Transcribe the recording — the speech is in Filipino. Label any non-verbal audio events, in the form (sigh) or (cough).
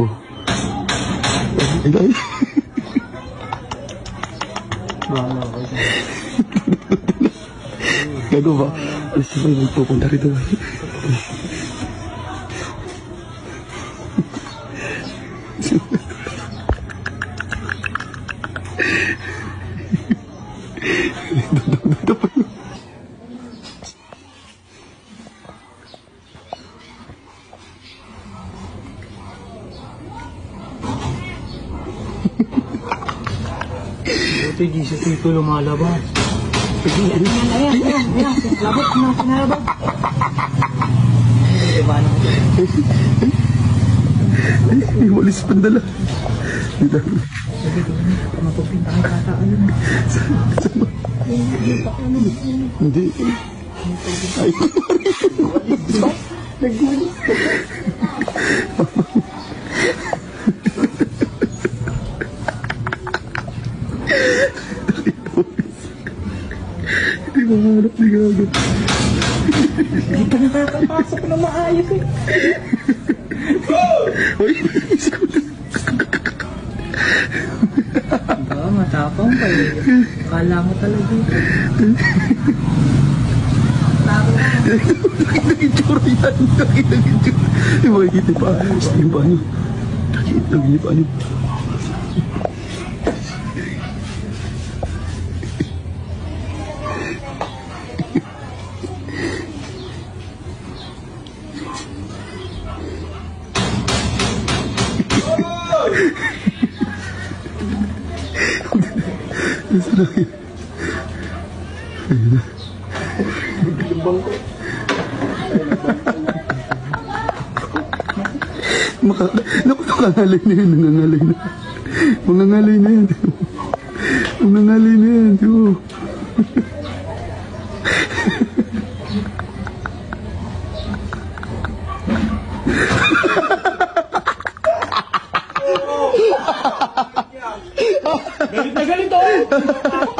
Ko. Gago ba? Gusto ko yung pupunta rito. Buti di si Tito lumalabas. Ayan, ayan, ayan, ayan. Labot na, sinalabot. Diba na? Ay, walis pandala. Dito. Matupin tayo kata. Ayun. Hindi. Ay, Hindi mo mahanap ni Gago. Hindi ka nakakapasok na maayos eh. Uy, isko na. Diba, matapang pa eh. Kala mo talaga ito. Nag-itsura yan. Nag-itsura. Yung mga hiti pa. Yung pa niyo. Nag-hiti pa niyo. Nasa na yun? Maka, naku, nangangalay na. Mangangalay na yan. Mangangalay na yan, ba? (laughs) Galit na galit oh! (laughs)